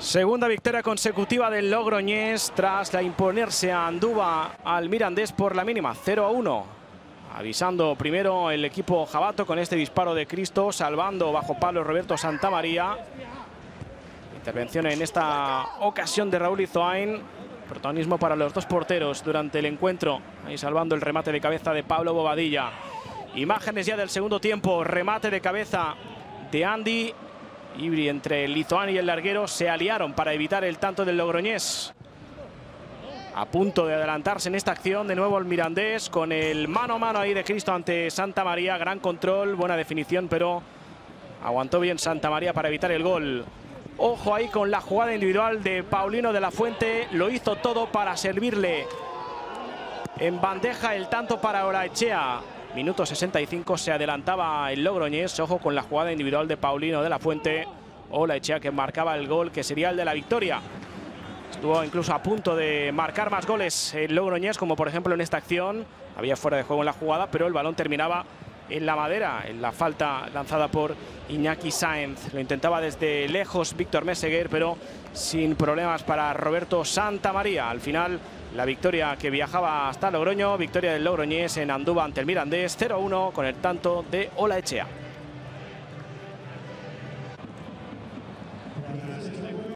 Segunda victoria consecutiva del Logroñés tras la imponerse a Andúba al Mirandés por la mínima, 0 a 1. Avisando primero el equipo Jabato con este disparo de Cristo, salvando bajo palo Roberto Santamaría. Intervención en esta ocasión de Raúl Izoain. Protagonismo para los dos porteros durante el encuentro. Ahí salvando el remate de cabeza de Pablo Bobadilla. Imágenes ya del segundo tiempo. Remate de cabeza de Andy Ibri entre el Lizoán y el larguero se aliaron para evitar el tanto del Logroñés. A punto de adelantarse en esta acción de nuevo el Mirandés con el mano a mano ahí de Cristo ante Santa María. Gran control, buena definición, pero aguantó bien Santa María para evitar el gol. Ojo ahí con la jugada individual de Paulino de la Fuente. Lo hizo todo para servirle en bandeja el tanto para Oraechea. Minuto 65 se adelantaba el Logroñés. Ojo con la jugada individual de Paulino de la Fuente. Ola Echea que marcaba el gol que sería el de la victoria. Estuvo incluso a punto de marcar más goles el Logroñés, como por ejemplo en esta acción. Había fuera de juego en la jugada, pero el balón terminaba en la madera, en la falta lanzada por Iñaki Sáenz. Lo intentaba desde lejos Víctor Meseguer, pero sin problemas para Roberto Santamaría. Al final la victoria que viajaba hasta Logroño, victoria del Logroñés en Andúba ante el Mirandés 0-1 con el tanto de Ola Echea.